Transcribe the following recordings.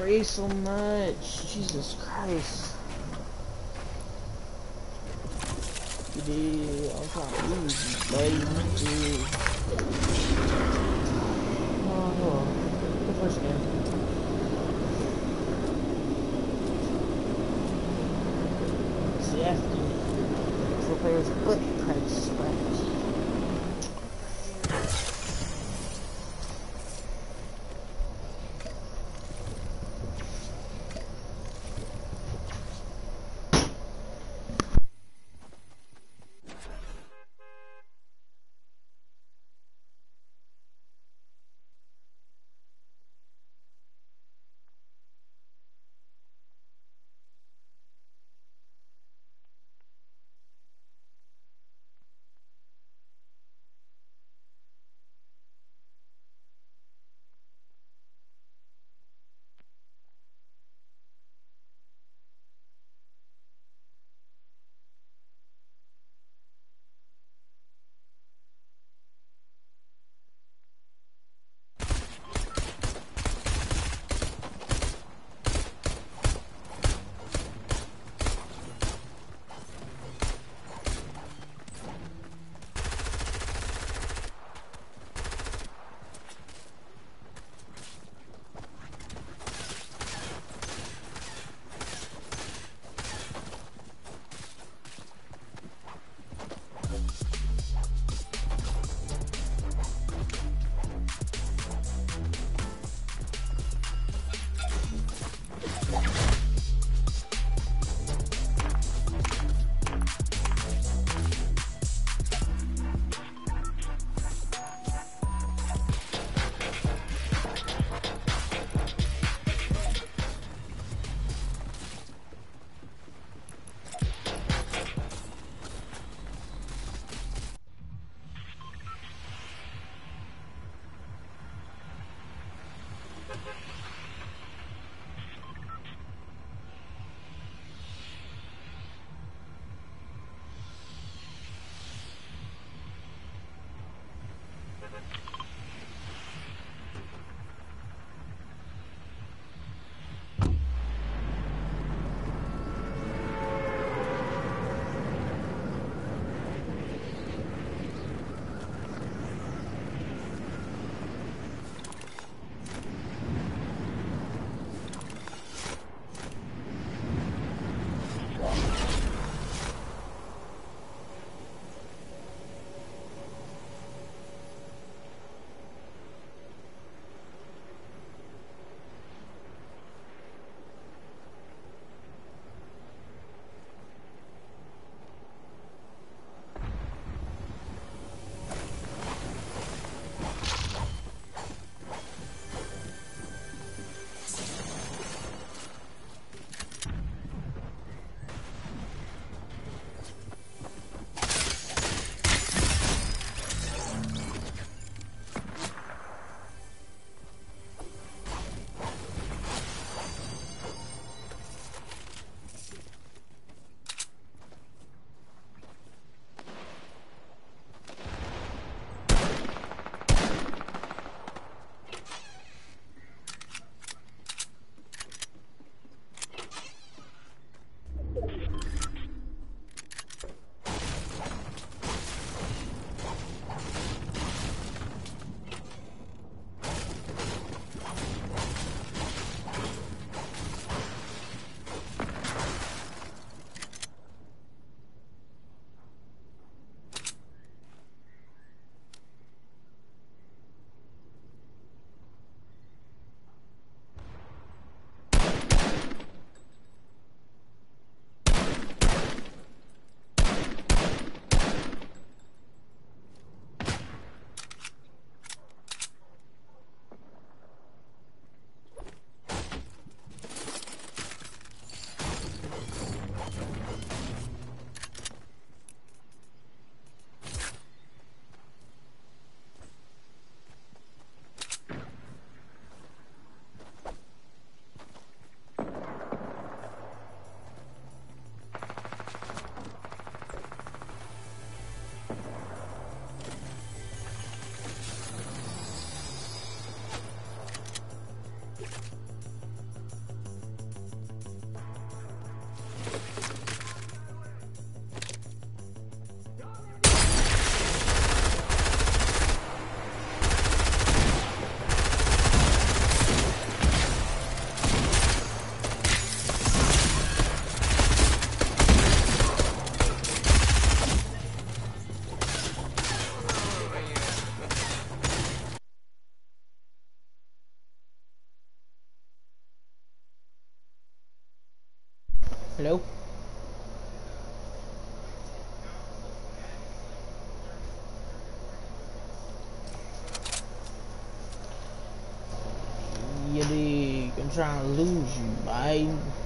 spray so much. Jesus Christ. I'm trying to lose buddy. Oh, on. The first game. Trying to lose you. People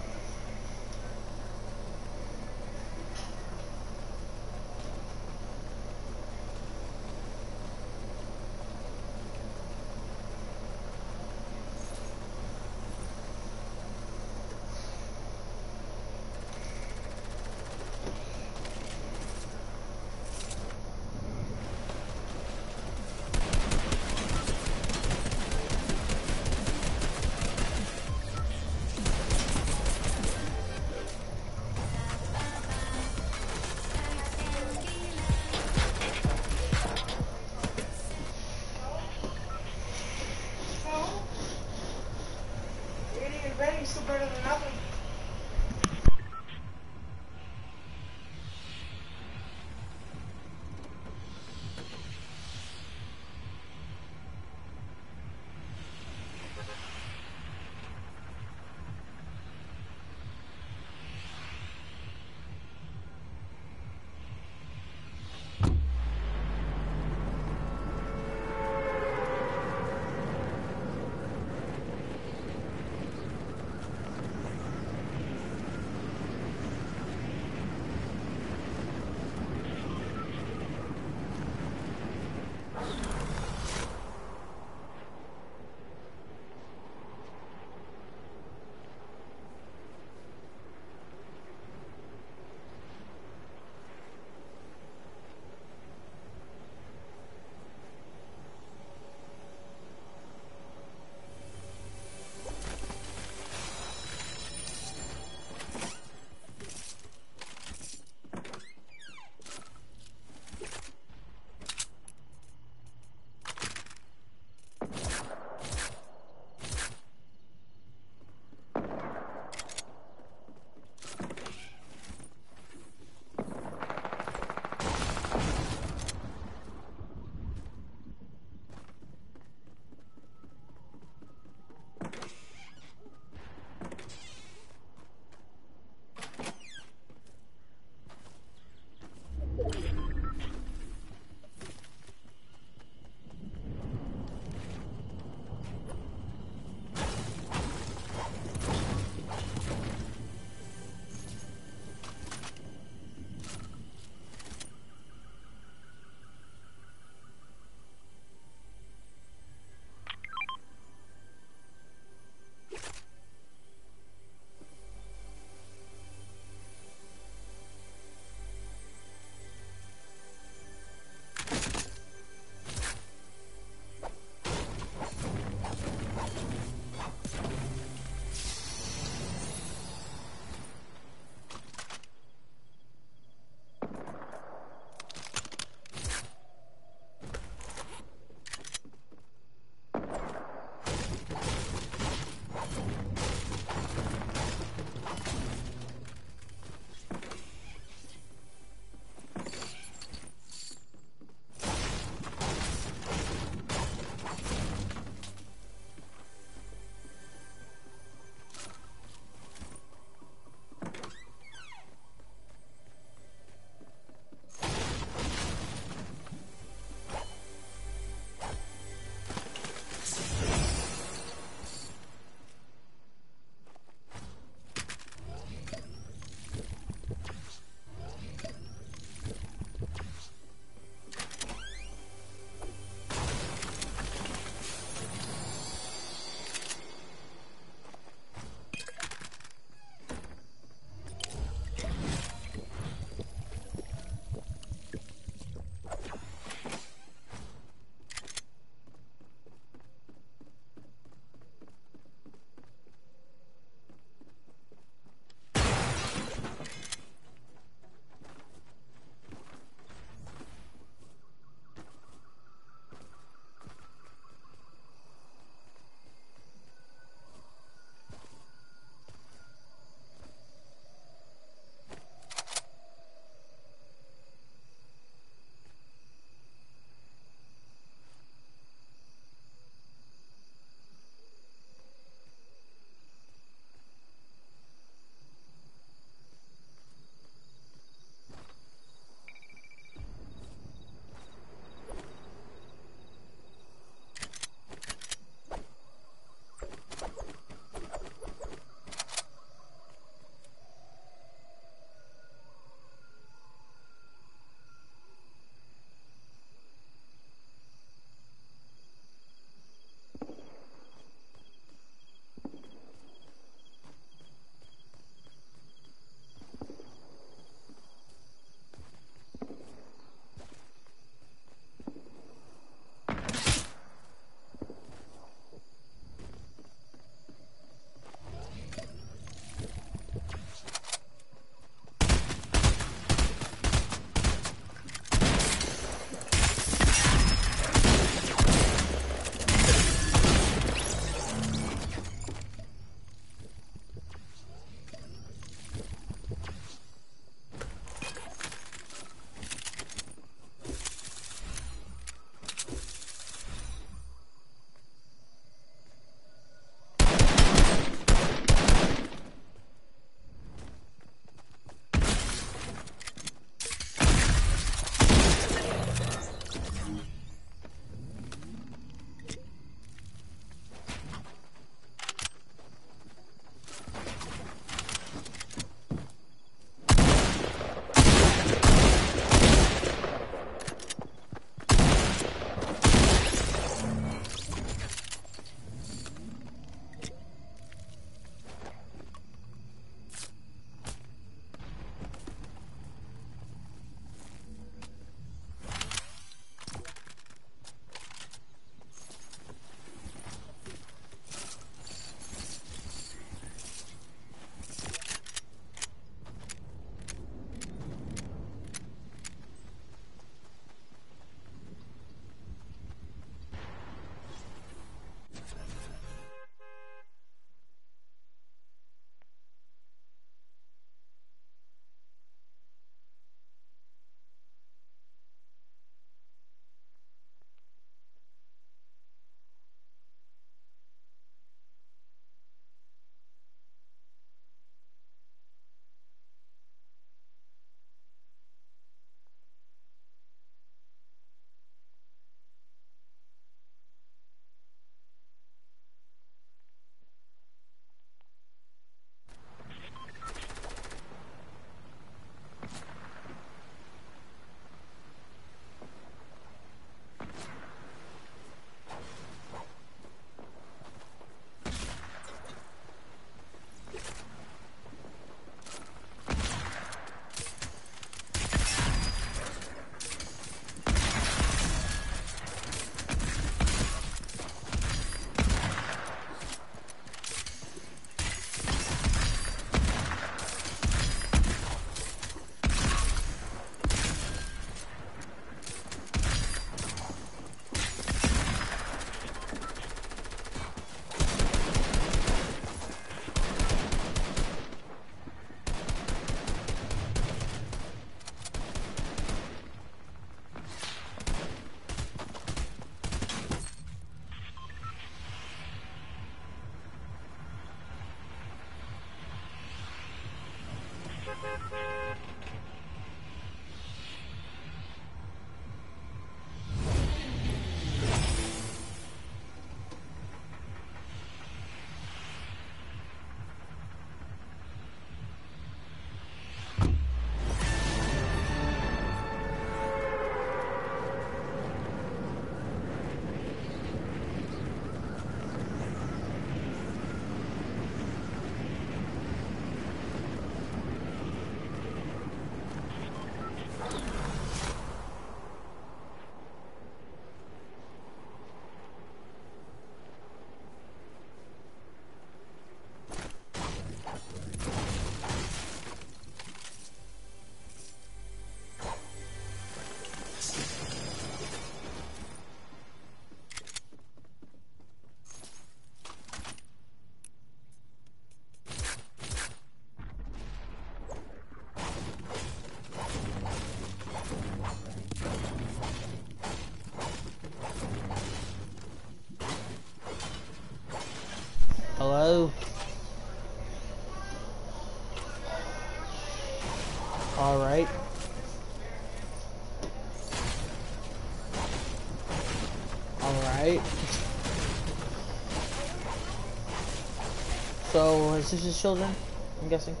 His children? I'm guessing.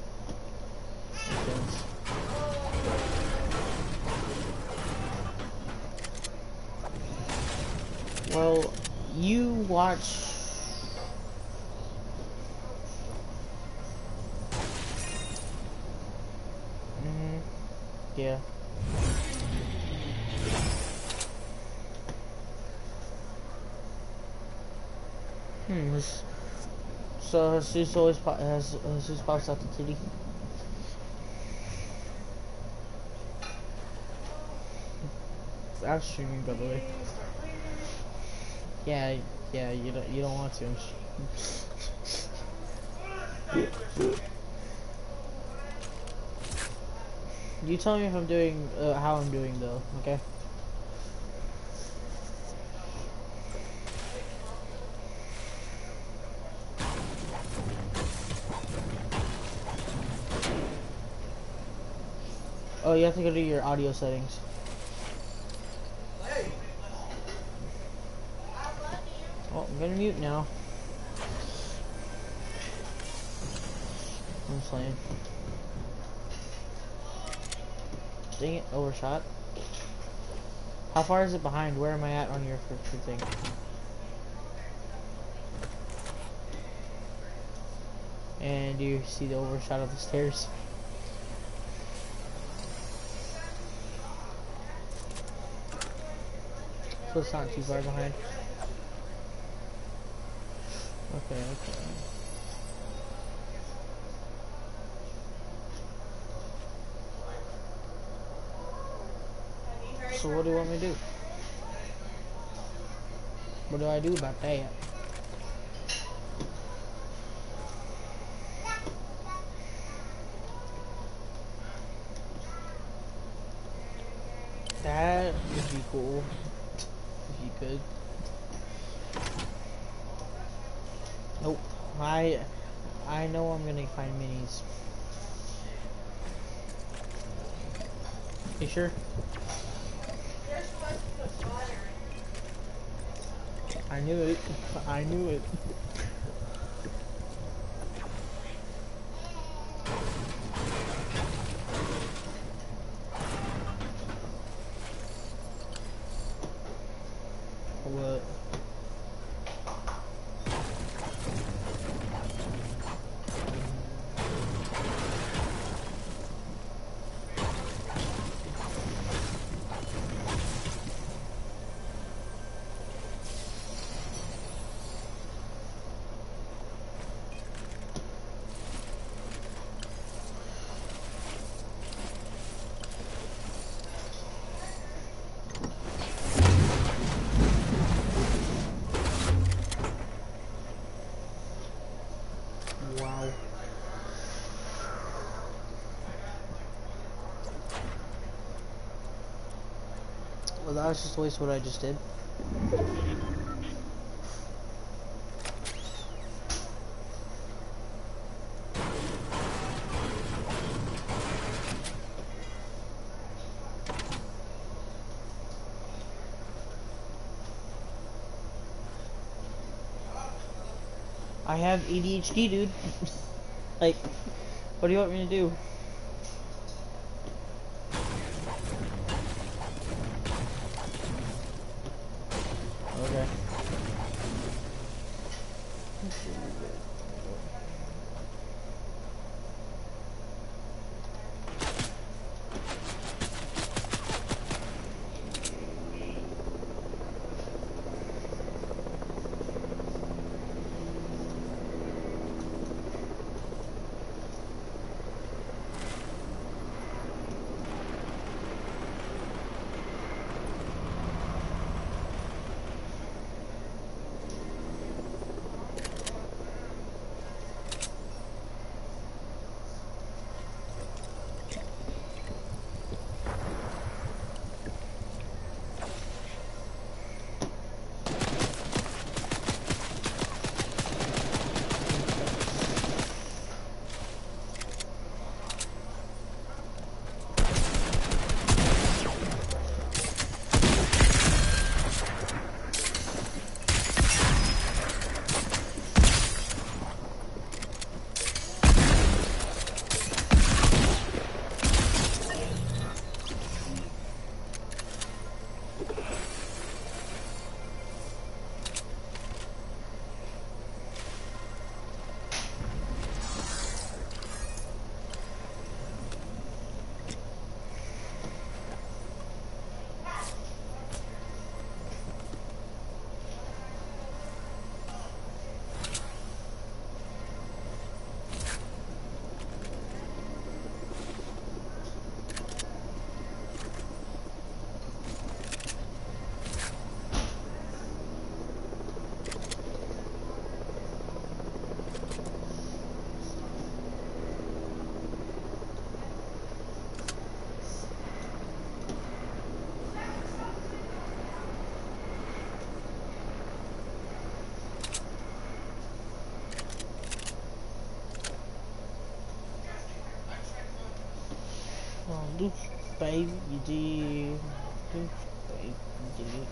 Jesus always has Jesus pops out the titty. I'm streaming, by the way. Yeah, yeah. You don't. You don't want to. You tell me if I'm doing uh, how I'm doing though. Okay. You have to go to your audio settings. I'm gonna mute now. I'm playing. Dang it, overshot. How far is it behind? Where am I at on your thing? And do you see the overshot of the stairs? So it's not too far behind. Okay, okay. So what do you want me to do? What do I do about that? That would be cool. If you could. Nope. I I know I'm gonna find minis. You sure? I knew it. I knew it. What? Wow. Well, that was just waste what I just did. I have ADHD, dude. like, what do you want me to do? Baby, you. Do baby, you did.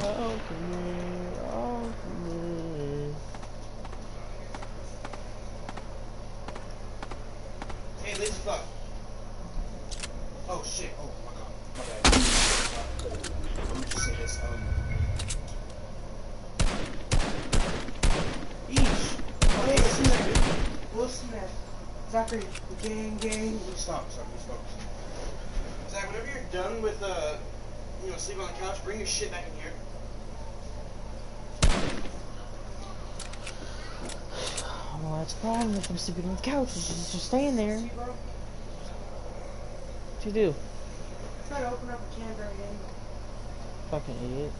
no. Help me, help me. Hey, lazy fuck. Oh shit. Oh my god. My bad. Let me just say this. Um. Eesh. Oh, hey, Smith. Will Smith. Zachary. Gang, gang. Stop, stop, stop. Zach, whenever you're done with, uh, you know, sleeping on the couch, bring your shit back in here. Well, that's a problem if I'm sleeping on the couch. Just, just staying there. What you do? Try to open up a can Fucking idiot.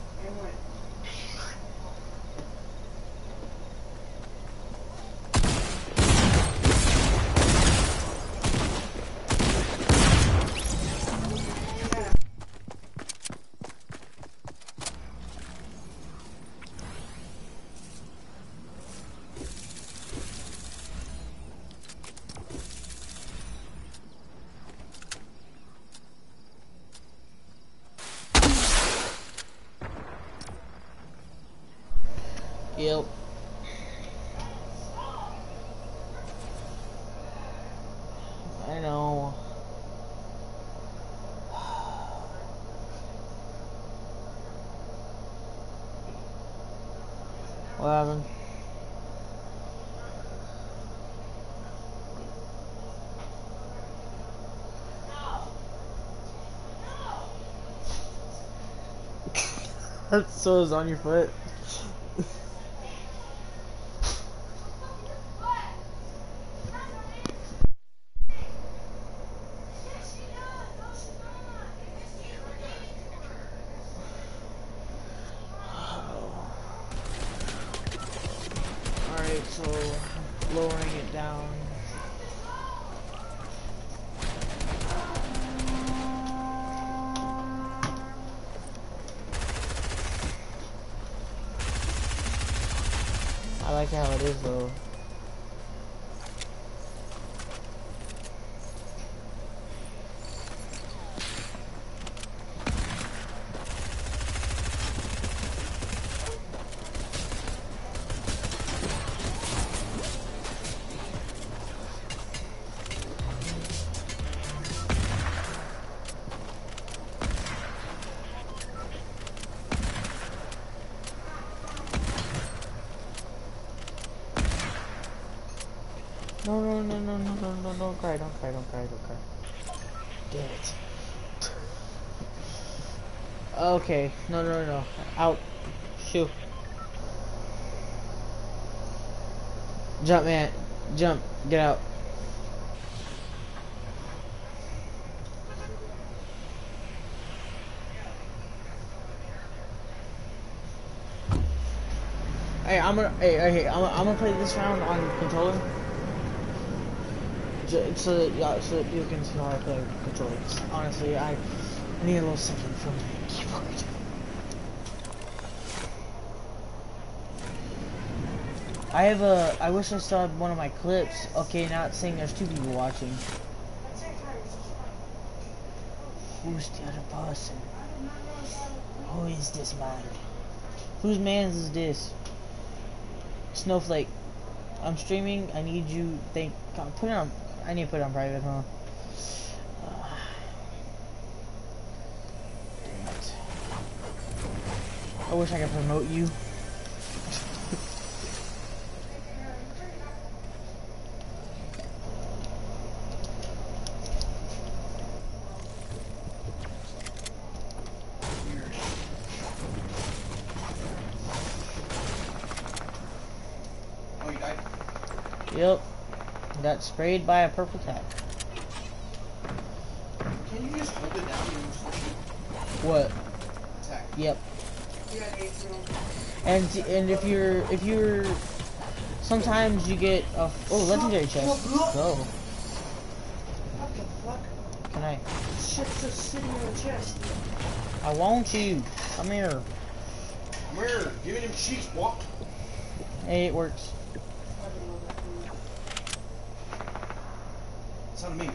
11. so it's on your foot. Cry, don't cry, don't cry, don't cry. Damn it. Okay, no, no, no, out. Shoot. Jump, man. Jump. Get out. Hey, I'm gonna. Hey, hey, I'm, I'm gonna play this round on controller. So that yeah, so that you can see how I play controller. 'Cause Honestly, I need a little something from the keyboard. I have a. I wish I had one of my clips. Okay, not saying there's two people watching. Who's the other person? Who is this man? Whose man is this? Snowflake. I'm streaming. I need you. Thank. God, put it on. I need to put it on private, huh? Uh. I wish I could promote you. Oh, you died? Yep. Got sprayed by a purple cat. Can you just hold it down and use the shoot? What? attack? Yep. You got eight through. And and if you're if you're sometimes you get a oh legendary chest. Go. What the fuck? Can I? Shit's just sitting in the chest. I want you. Come here. Come here, give me them cheeks, what? Hey, it works. It's on me.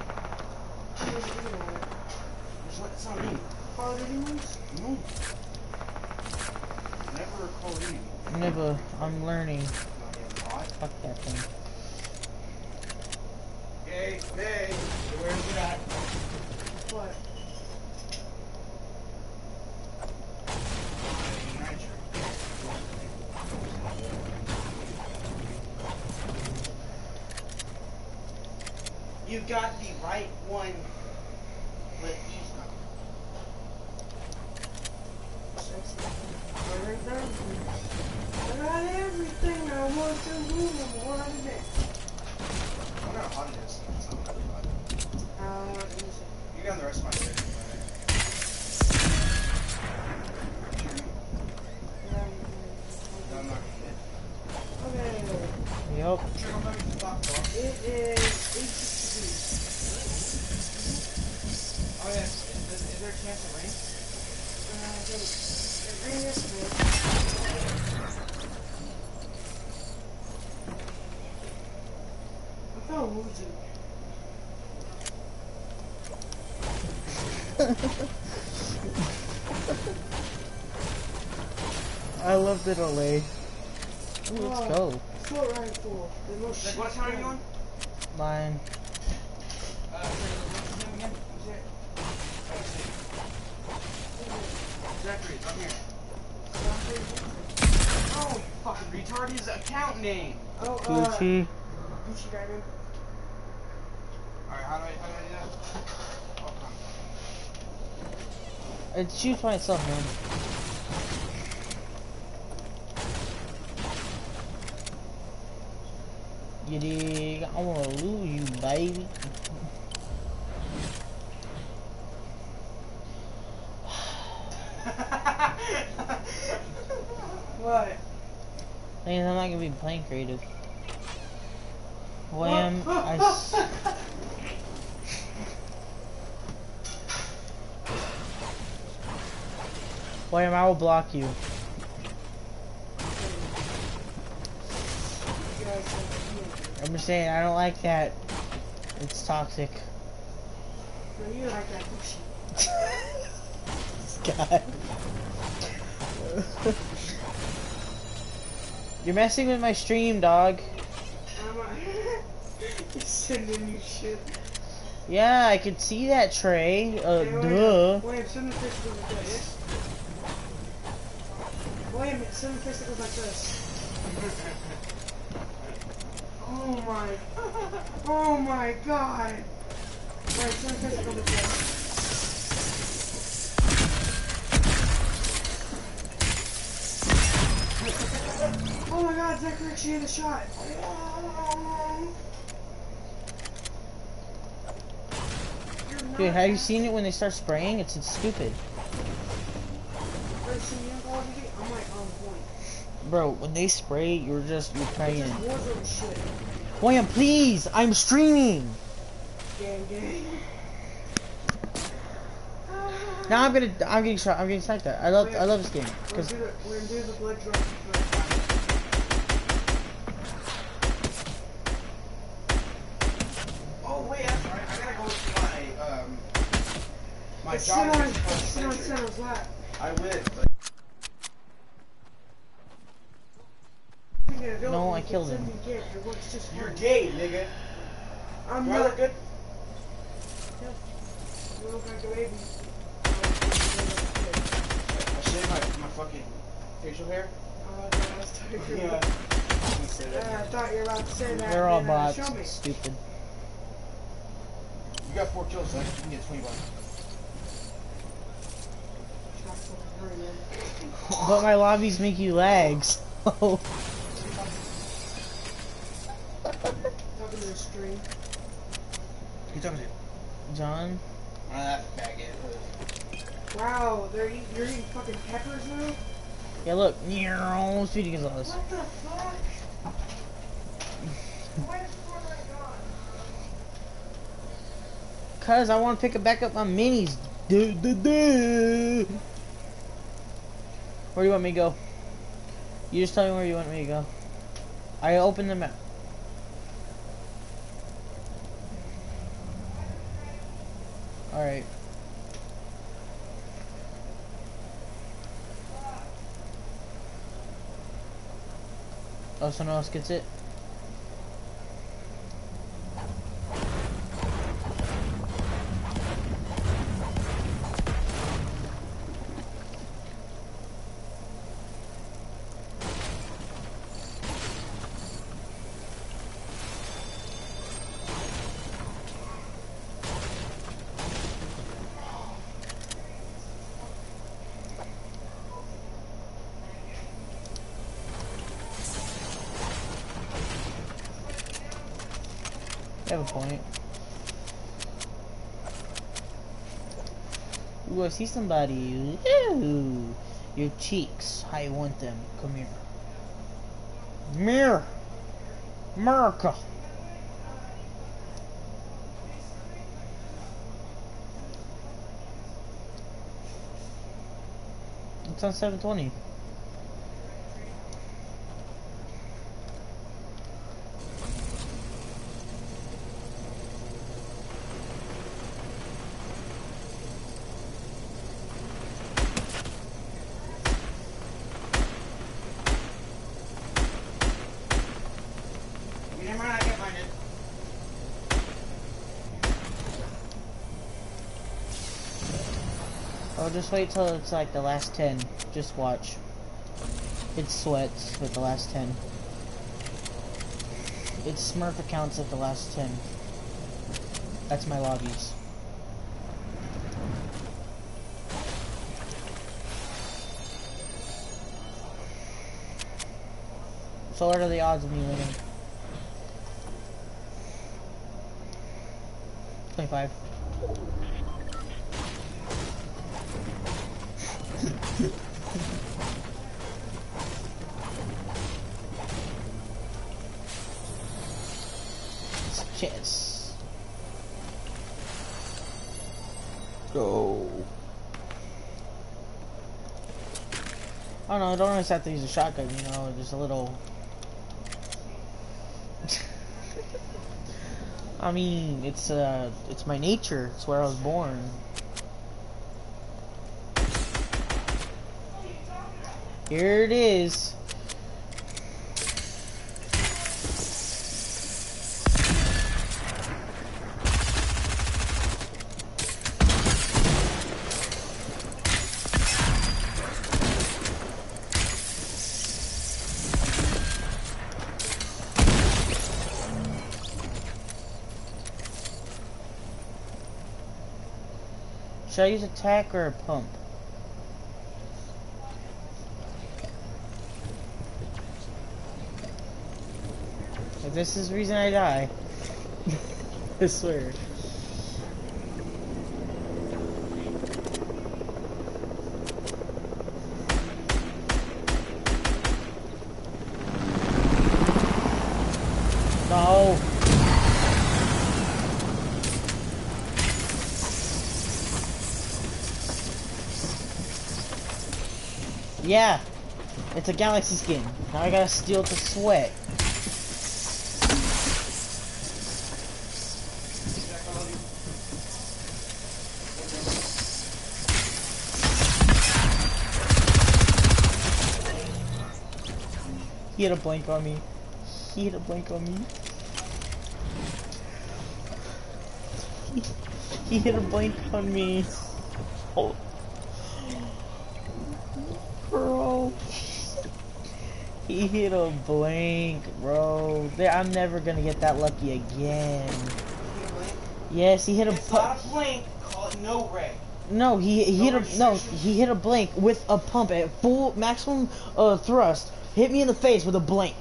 It's not, it's on me. Call it anyways? No. Never a call it anyone. Never. I'm learning. Not damn bot. Fuck that thing. Hey, hey, where's it at? What? You got the right one, but he's not. I got everything I want to move and want to make. I wonder how hot it is. It's not really hot. Uh, let me see. You got the rest of my shit. Um, No, I'm not gonna hit. Okay, Yep. Sure, I'm not gonna stop, though. it is 863. Oh, yeah. Is, is, is there a chance of rain? Uh, I think it rained yesterday. I found Wuju. I love the delay. Ooh, let's Oh. go. Short rifle. The most Like, what town are you on? Mine. Uh, what's his name again? Who's it? Zachary, it's up here. Oh, you fucking retard. His account name. Oh, uh, Gucci. Gucci Diamond. Alright, how do I, how do I do that? Oh, come. It shoots by itself, man. You dig? I wanna lose you, baby. What? Is, I'm not gonna be playing creative. I will block you. I'm just saying, I don't like that. It's toxic. You like that God. You're messing with my stream, dog. He's sending you shit. Yeah, I could see that, Trey. Uh, duh. Wait, Wait a minute, send the testicles like this. Oh my. Oh my god. Wait, send the testicles like this. Oh my god, Zachary actually hit a shot. Dude, have you seen it when they start spraying? It's, it's stupid. First thing in Call of Duty, I'm like on point. Bro, when they spray, you're just, you're It's praying. just Warzone please! I'm streaming! Gang, gang. Now I'm gonna, I'm getting shot, I'm getting sniped at. I love, I love this game. We're Cause, gonna do the, we're gonna do the blood drop. Oh, wait, that's right. I gotta go to my, um, my It's sit job. on, is called sit on Sentry. Santa's. I would, but You get a No, villain, I you can killed send him. me a gift. It works just you're gay, nigga. I'm not. look good? You look like a baby. I shaved my, my fucking facial hair. Oh, no, I was Yeah. I'm gonna say that. Uh, I thought you were about to say that. They're all and then, bots. Stupid. You got four kills, so you can get 20 bucks. Stop fucking hurry, man. But my lobbies make you lag, so. Talking to the stream. Who you talking to? John? Ah, that faggot. Wow, they're eat, you're eating fucking peppers now? Yeah, look. Speedy Gonzalez. What the fuck? Why is Fortnite gone? Cause I want to pick it back up my minis. Duh, duh, duh. Where do you want me to go? You just tell me where you want me to go. I open the map. Alright. Oh, someone else gets it? You have a point. See somebody. Ooh, your cheeks. I want them. Come here. Mirror. America. It's on 720. You never mind, I can't find it. Oh, just wait till it's like the last 10. Just watch. It sweats with the last 10. It's Smurf accounts at the last 10. That's my lobbies. So what are the odds of me winning? 25. Chess. Go. I don't know, I don't always have to use a shotgun, you know, just a little... I mean, it's, uh, it's my nature, it's where I was born. Here it is. I use attack or a pump? If this is the reason I die, I swear. No. Yeah, it's a galaxy skin. Now I gotta steal the sweat. He had a blank on me. He had a blank on me. he, he hit a blink on me. Oh. Bro. He hit a blank, bro. I'm never gonna get that lucky again. Yes, he hit a. It's not a blink. Call it no ray. No, he he hit a no. He hit a blank with a pump at full maximum uh, thrust. Hit me in the face with a blank.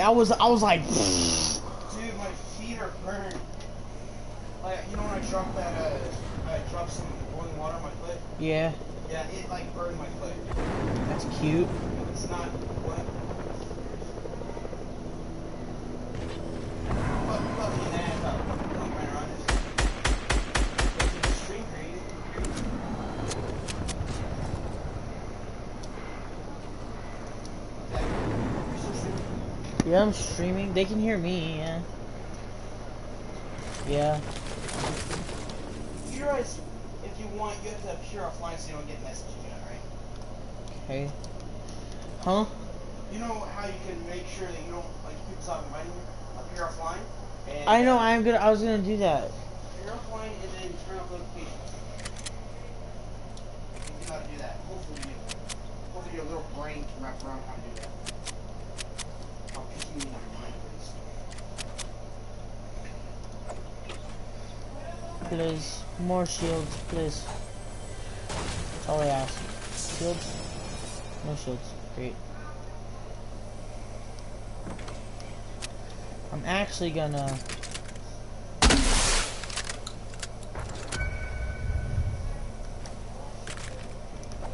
I was I was like, Dude, my feet are burned. Like, you know when I dropped that, uh, I dropped some boiling water on my foot? yeah, Yeah, it, like, burned my foot. that's cute. It's not, what? Fuck, fuck me in the ass, I'll fucking come right around this. It's a string crazy. Zach, you're still streaming? Yeah, I'm streaming. They can hear me. Yeah. Yeah. You realize if you want, you have to appear offline so you don't get messages again, right? Okay. Huh? You know how you can make sure that you don't like people stop inviting you? Appear offline. And, I know. uh, I'm gonna. I was gonna do that. Appear offline and then turn off notifications. You know how to do that. Hopefully you. Hopefully your little brain can wrap around how to do that. How picky you your mind is. Please, more shields, please. That's all I ask. Shields? No shields. Great. I'm actually gonna.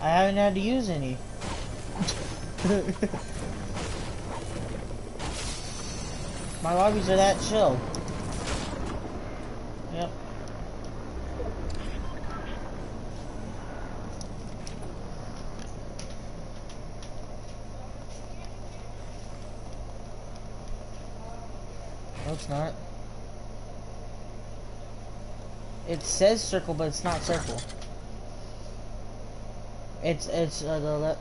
I haven't had to use any. My lobbies are that chill. Yep. No, it's not. It says circle, but it's not circle. It's it's uh, the le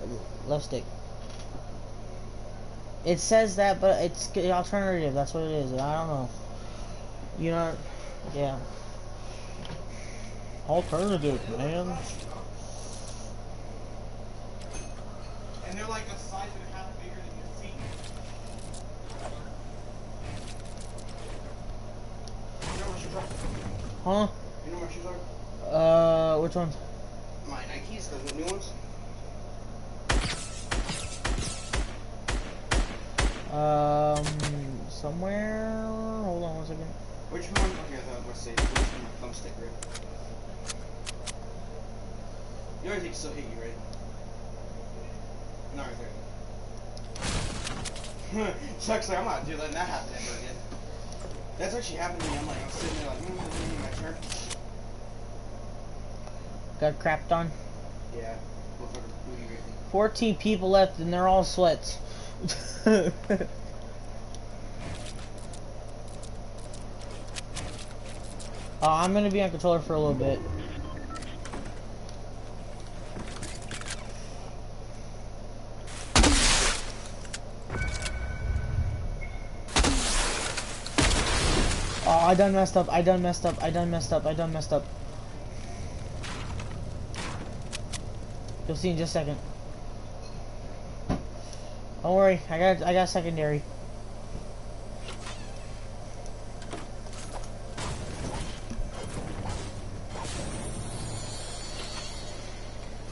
left stick. It says that, but it's the alternative. That's what it is. I don't know. You know, yeah. Alternative, man. And they're like a size and a half bigger than your feet. You know what shoes are? Huh? You know what shoes are? Uh, which one? My Nikes, the new ones. Um, somewhere. Hold on one second. Which one? Okay, I thought I was gonna say which one my thumbstick, right? You already still hit you, right? No, right there. Chuck's like, I'm not dude, letting that happen ever again. That's actually happened to me. I'm like, I'm sitting there like, mm, mm, my turn. Got crapped on. Yeah. Motherfucker booty raped me. 14 people left and they're all sweats. uh, I'm gonna be on controller for a little bit. Oh, I done messed up. I done messed up. I done messed up. I done messed up. You'll see in just a second. Don't worry, I got I got secondary.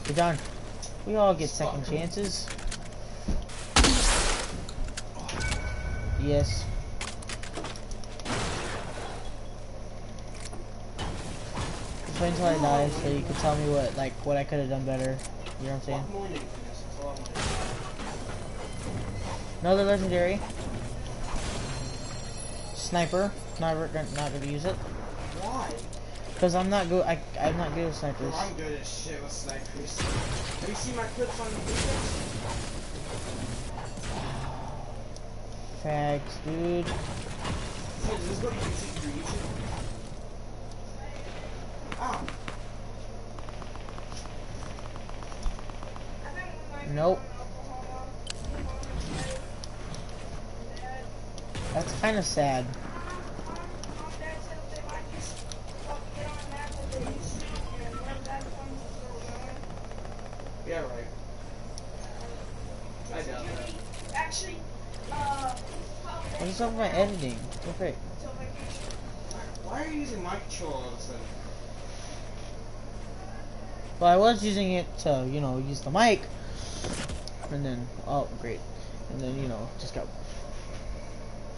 Good done. We all get second chances. Yes. Just wait until I die so you can tell me what like what I could have done better. You know what I'm saying? Another legendary. Sniper. Not not gonna use it Why? because I'm not good. I I'm not good with snipers. I'm good as shit with snipers. Have you seen my clips on YouTube? Facts, dude. Hey, this go to YouTube? Ow. Nope. kind of sad. Yeah, right. I doubt that. Actually, uh, what is up with my editing? Okay. Why are you using my control all of a sudden? Well, I was using it to, you know, use the mic, and then, oh, great. And then, you know, just got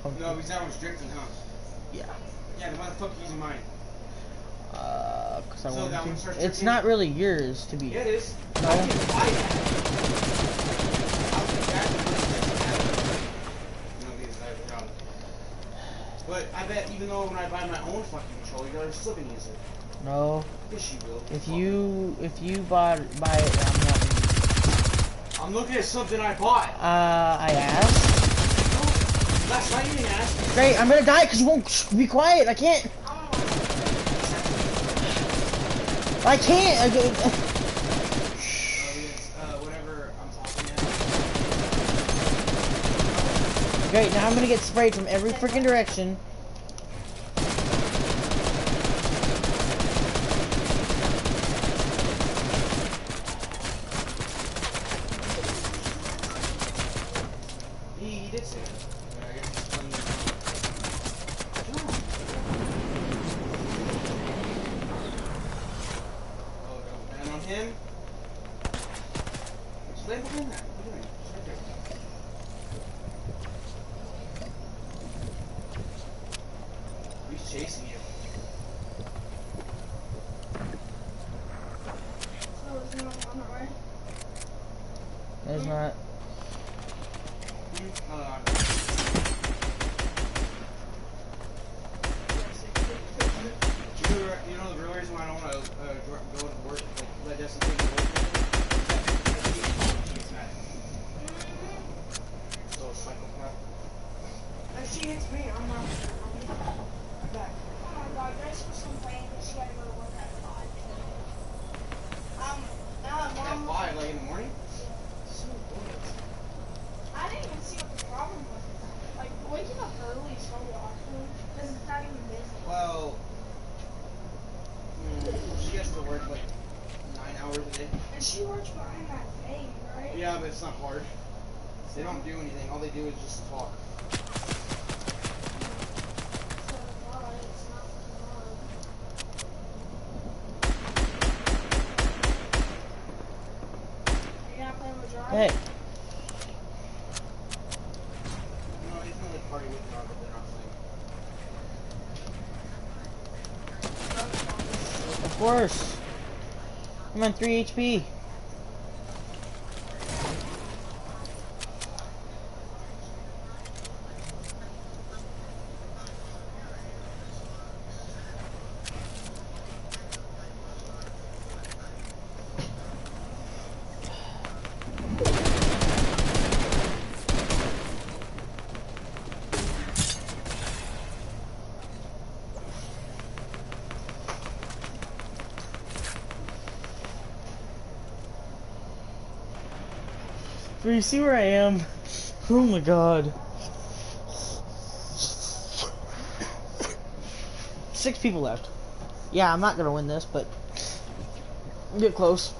pumped. No, because that one's drifting, huh? Yeah. Yeah, then why the fuck are you using mine? Uh, cause I So wanted that to. It's drifting? not really yours to be. Yeah, it is. No. I can buy that. I'll get back to this. No, because I dropped. But I bet even though when I buy my own fucking controller, you're use it. No. Yes, you will. If Fuck. you if you bought buy it, I'm not. I'm looking at something I bought. uh, I asked. No, last night you didn't ask. Great, I'm gonna die because you won't be quiet. I can't. I can't. I. Great, now I'm gonna get sprayed from every freaking direction. He, he did say that. But I guess it's funny. Oh, no. And on him. Just lay behind that. What are you doing? It's right there. He's chasing you. So it's not on the right. There's not. Hmm? Uh, you know, the- you know the real reason why I don't want to uh, dr- go to work, like, let Justin take the work with me? He's mad. Little psychopath. If she hits me, I'm not. I'm back. Oh my god, Grace was complaining that she had to go to work at 5. Um, now that At mom. five, like in the morning? I didn't even see what the problem was. Like, waking up early is probably awkward because it's not even busy. Well, mm, she has to work like nine hours a day. And she works behind that thing, right? Yeah, but it's not hard. They don't do anything. All they do is just talk. So, why it's not hard. You're not playing with Jar? Hey, No, he's gonna like party with me, but they're not playing. of course. I'm on 3 HP. You see where I am? Oh my god. Six people left. Yeah, I'm not gonna win this, but get close.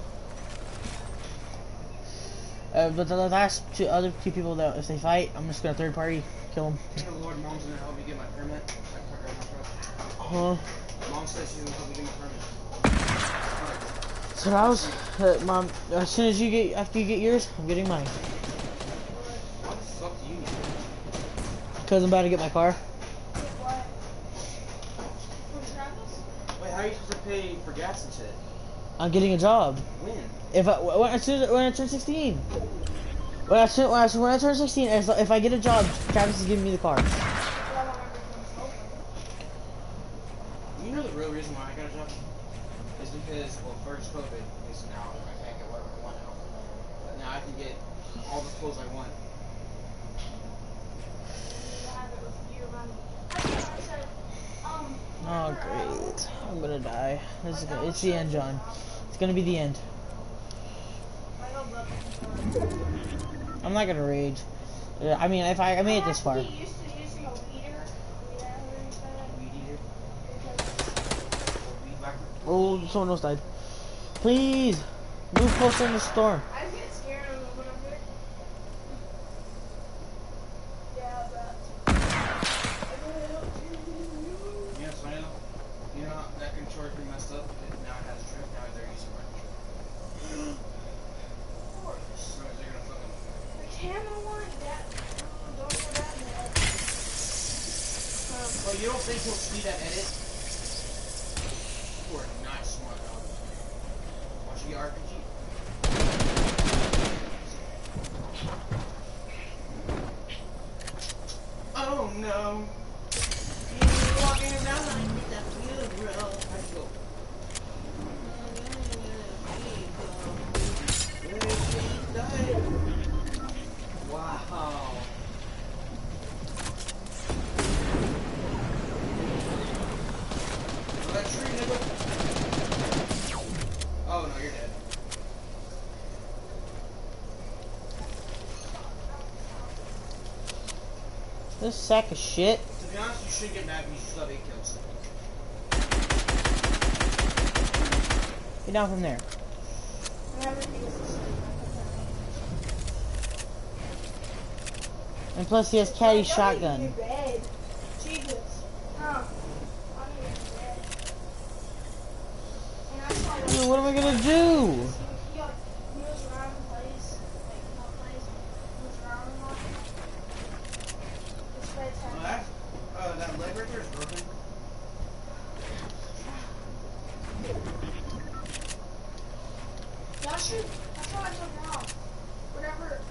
Uh, but the last two other two people that if they fight, I'm just gonna third party kill them. Lord, mom's gonna help me get my permit. I park out my truck. Huh? Mom says she's gonna help me get my permit. So that was, uh, mom. As soon as you get after you get yours, I'm getting mine. What the fuck do you need? Cause I'm about to get my car. What? For Travis? Wait, how are you supposed to pay for gas and shit? I'm getting a job. When? If I when I, turn- when I turn 16. When I turn when I, when I turn 16, if, if I get a job, Travis is giving me the car. Well, when everything's over. You know the real reason why I got a job? Is because, well, first COVID, because now I can't get whatever I want now. But now I can get all the clothes I want. You have it with your money. I thought I said, um. Oh whenever, uh, I'm gonna die. This is gonna, it's the end, John. It's gonna be the end. I don't love it. I'm not gonna rage. I mean, if I, I made it this far. I have to get used to using a weeder. Yeah, where you said it. Weed eater, Because or weed whacker. Oh, someone else died. Please, move closer in the storm. I get scared of it when I'm there. Yeah, but. controller pretty messed up. It now has drift. Now they're using my controller. Of course. So they're gonna fucking. The camera one, that, oh, don't go that bad. Um, Oh, you don't think he'll see that edit? You are not smart, dog. Watch the RPG. Oh no! You walking around like this, that's you, bro. Let's go. Wow. Oh, that tree, nigga. Oh no, you're dead. This sack of shit. To be honest, you should get mad because you still have eight kills. Get down from there. everything is the same. And plus he has caddy I don't shotgun. need your bed. Jesus. Huh. I need your bed. And I saw that- Dude, what am I gonna do? He got moves around and plays, like not plays, moves around a lot. It's Oh, fantastic. that, uh, that leg right there is broken. That should, that's what I told now. Whatever,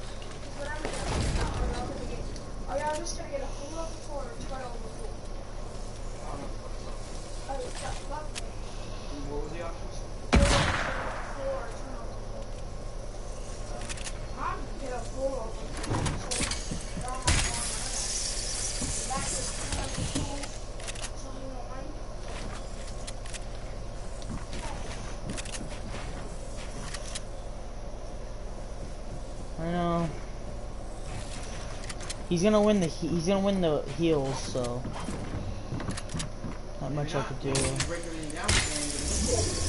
whatever, I'm gonna get, oh yeah, I'm just gonna get a whole lot of four and try all the four. I don't know what the fuck it's Oh, that, that way. up. What was the options? Four, turn on the four. I'm gonna get a full of them. So, I don't have to go on my own. That is kind of cool. So, you know, I'm I know. He's gonna win the he- he's gonna win the heals, so not much I could do. You break everything down, and you get a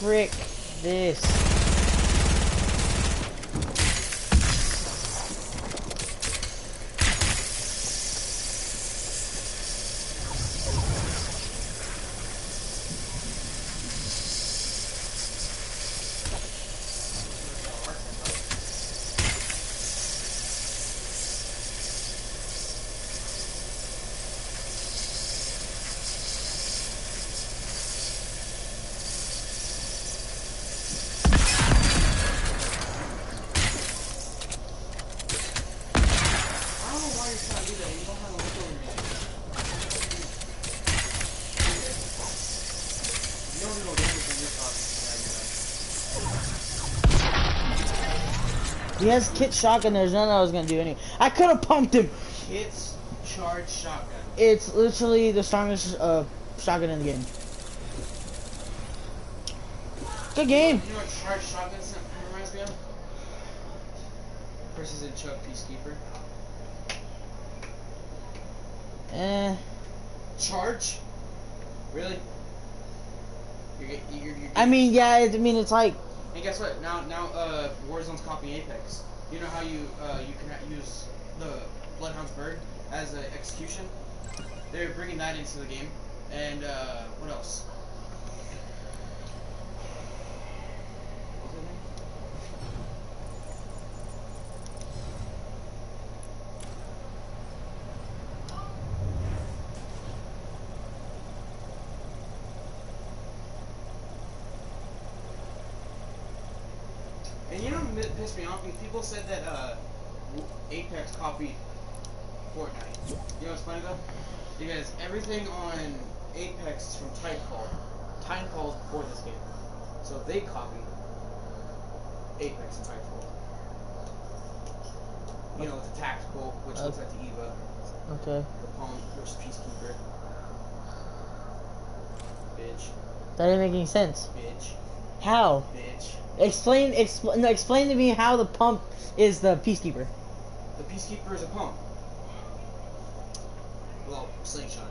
Frick this. I don't know why you're trying to do that when you don't have a leftover man. You don't do no damage when you're talking. He has kit shotgun. There's nothing I was gonna do anyway. I could have pumped him. Kit's charged shotgun. It's literally the strongest uh, shotgun in the game. Good game. You know what charge shotgun reminds me of? Versus in Chuck Peacekeeper. Eh. Charge? Really? You're, you're, you're, I mean, yeah. I mean, it's like And guess what? Now, now, uh, Warzone's copying Apex. You know how you, uh, you can use the Bloodhound's bird as an execution? They're bringing that into the game. And, uh, what else? What's his name? And you know what mi- pissed me off? Because people said that uh, Apex copied Fortnite. You know what's funny though? Because everything on Apex is from Titanfall. Titanfall is before this game. So they copied Apex and Titanfall. You know, the tactical, which looks like the Eva, okay. the pump, which is Peacekeeper. Bitch, That didn't make any sense. bitch, How? bitch. Explain. Expl- no, explain to me how the pump is the peacekeeper. The Peacekeeper is a pump. Well, slingshot.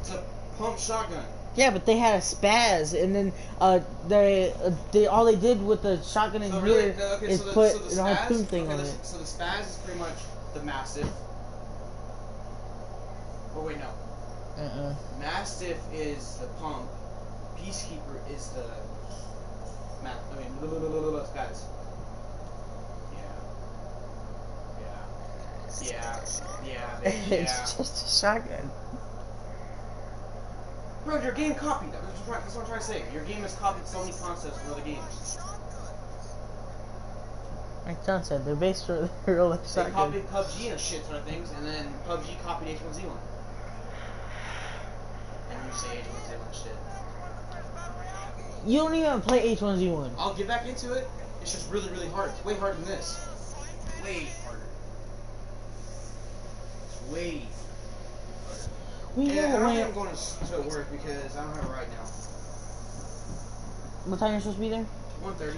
It's a pump shotgun. Yeah, but they had a spaz, and then uh, they, uh, they all they did with the shotgun in So here really, no, okay, is so the, put so the spaz, harpoon thing okay, on the, it. So the spaz is pretty much the mastiff. Oh wait, no. Uh-uh. Mastiff is the pump. Peacekeeper is the ma- I mean, spaz. Yeah. Yeah. Yeah. Yeah. Yeah. it's just a shotgun. Bro, your game copied. That's what, I'm trying- that's what I'm trying to say. Your game has copied so many concepts from other games. Like John said, they're based on the real life They copied PUBG and a shit ton of things, and then PUBG copied H1Z1. And you say H1Z1 shit. You don't even play H1Z1. I'll get back into it. It's just really, really hard. It's way harder than this. Way harder. It's way harder. We Yeah, I don't think I'm going to, s- to work because I don't have a ride now. What time you're supposed to be there? 1.30.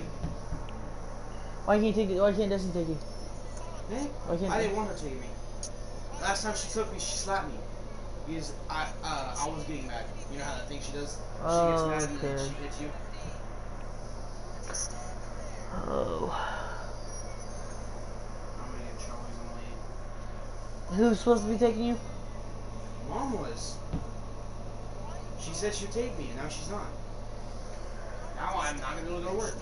Why can't you take? Why can't Dustin take you? Eh? Why can't I didn't want her to take me. Last time she took me, she slapped me. Because I, uh, I was getting mad. You know how that thing she does? She gets Oh, mad and then okay. she hits you. Oh. I'm gonna get Charlie's on Who's supposed to be taking you? Mom was. She said she'd take me, and now she's not. Now I'm not gonna be able to go to work.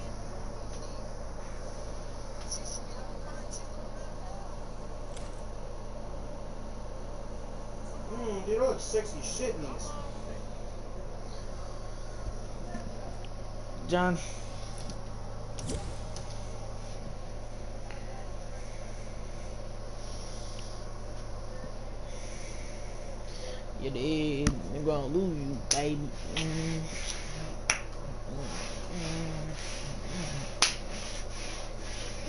Mmm, dude, I look sexy shit in these. John. You did. You're gonna lose you, baby. Mm.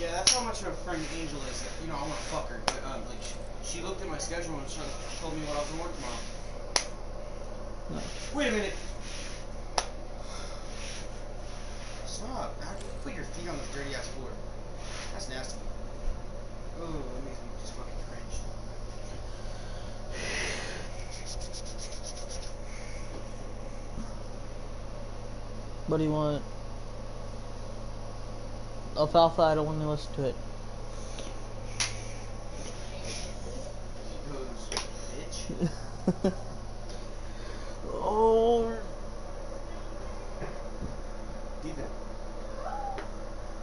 Yeah, that's how much of a friend Angel is. You know, I want to fuck her, but um, like she, she looked at my schedule and she told me what I was gonna work tomorrow. Nice. Wait a minute. Stop. How do you put your feet on this dirty ass floor? That's nasty. Oh, that makes me just fucking cringe. What do you want? Alfalfa, I don't want to listen to it. Bitch. oh. Ethan.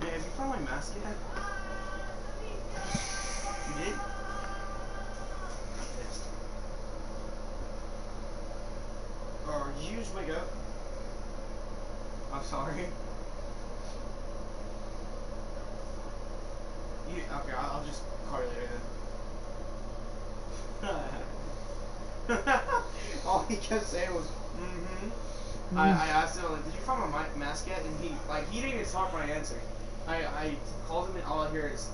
Yeah, have you found my mask yet? You did? I'm pissed. Or did you just wake up? I'm sorry. You, okay, I'll, I'll just call you later then. All he kept saying was, mm-hmm. I, I asked him, like, did you find my mi- mask yet? And he, like, he didn't even talk when I answered. I, I called him and all I hear is,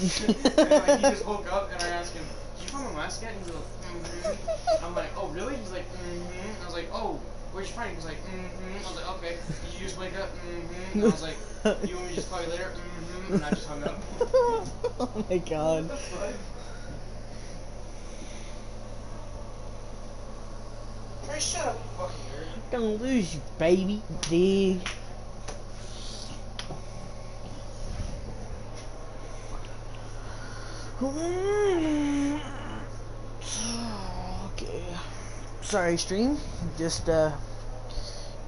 and, like, he just woke up and I asked him, did you mask yet? And he's like, mm-hmm. I'm like, oh, really? He's like, mm-hmm. I was like, oh, where'd you find it? He's like, mm-hmm. I was like, okay. Did you just wake up? Mm-hmm. And I was like, you want me to just call you later? Mm-hmm. And I just hung up. oh my god. What the fuck? Trey, shut up, fucking. Gonna lose you, baby. Dig. Okay. Sorry, stream. Just uh,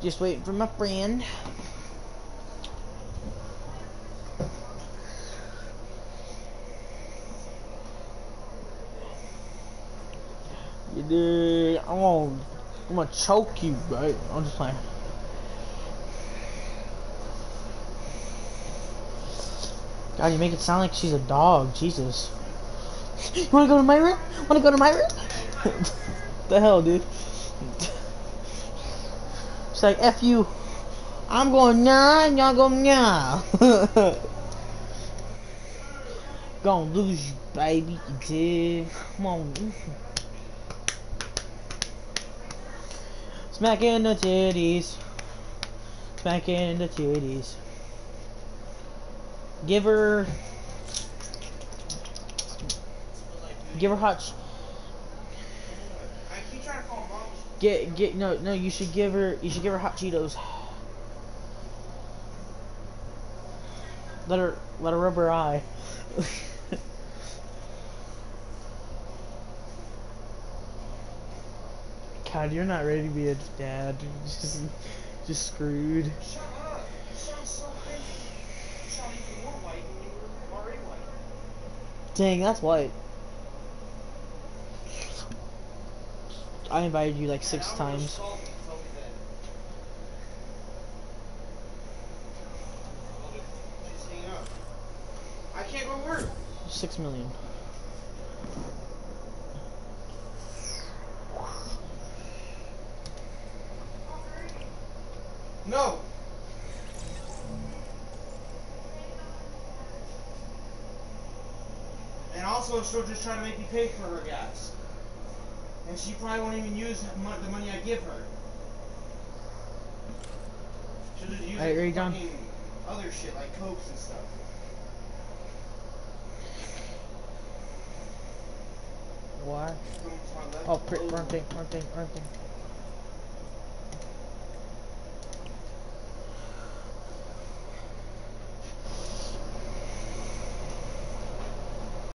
just waiting for my friend. You did. I'm gonna, I'm gonna choke you, bro. I'm just playing. God, you make it sound like she's a dog. Jesus. You wanna go to my room? Wanna go to my room? the hell, dude? It's like, F you. I'm going nah, and y'all go nah. Gonna lose you, baby. Did. Come on. Smack in the titties. Smack in the titties. Give her. Give her hot. Ch- I keep trying to call mom. get get no no. You should give her. You should give her hot Cheetos. Let her let her rub her eye. God, you're not ready to be a dad. You're just just screwed. Shut up. You sound so crazy. You sound even more white than you were already white. Dang, that's white. I invited you like six times. almost called you and told me that. Well, just hang up. I can't go work. Six million. No. And also, she'll just try to make me pay for her gas. And she probably won't even use the money I give her. She'll just use Alright, it for fucking other shit like cokes and stuff. Why? Come to my left, Oh, pri- close. wrong thing, wrong thing, wrong thing.